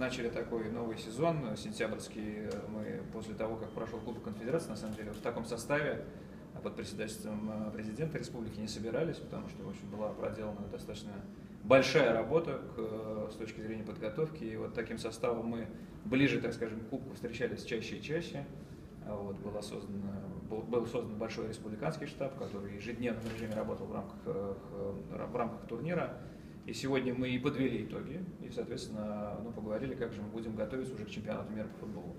начали такой новый сезон, сентябрьский. Мы после того, как прошел Кубок Конфедерации, на самом деле, в таком составе под председательством президента республики не собирались, потому что, в общем, была проделана достаточно большая работа к, с точки зрения подготовки. И вот таким составом мы ближе, так скажем, к Кубку встречались чаще и чаще. А вот было создано, был, был создан большой республиканский штаб, который ежедневно в режиме работал в рамках, э, в рамках турнира. И сегодня мы и подвели итоги, и, соответственно, ну, поговорили, как же мы будем готовиться уже к чемпионату мира по футболу.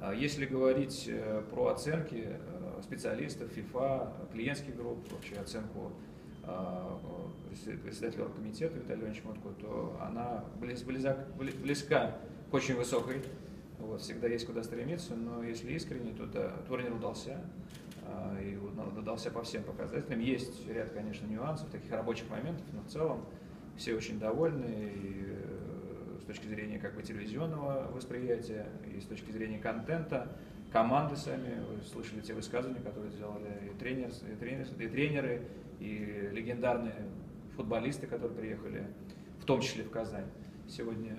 А если говорить э, про оценки э, специалистов, FIFA, клиентских групп, вообще оценку председателя комитета Виталия Леонидовича Мутко, то она близ, близок, близка к очень высокой вот, всегда есть куда стремиться, но если искренне, то да, турнир удался. А, и удался по всем показателям. Есть ряд, конечно, нюансов, таких рабочих моментов, но в целом все очень довольны и э, с точки зрения как бы телевизионного восприятия, и с точки зрения контента, команды сами, вы слышали те высказывания, которые сделали и, тренер, и, тренер, и тренеры, и легендарные футболисты, которые приехали, в том числе в Казань. Сегодня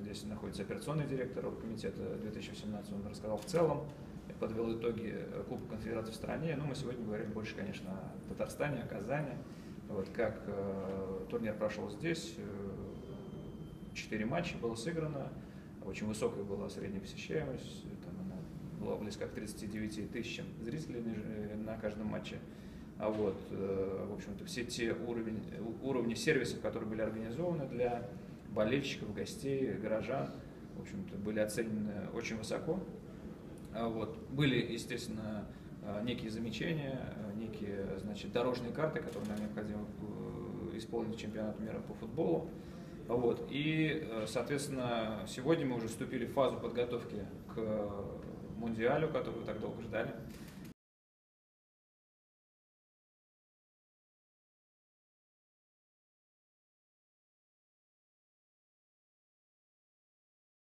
здесь находится операционный директор комитета 2018, он рассказал в целом, подвел итоги Кубка Конфедерации в стране. Ну, мы сегодня говорим больше, конечно, о Татарстане, о Казани. Вот, как э, турнир прошел здесь, э, четыре матча было сыграно, очень высокая была средняя посещаемость, там она была близко к 39 тысячам зрителей на, на каждом матче. А вот, э, в общем-то, все те уровень, уровни сервисов, которые были организованы для болельщиков, гостей, горожан, в общем-то, были оценены очень высоко. А вот. Были, естественно, некие замечания, а, некие значит, дорожные карты, которые нам необходимо э, исполнить чемпионат мира по футболу. Вот. И, э, соответственно, сегодня мы уже вступили в фазу подготовки к Мундиалю, которую вы так долго ждали.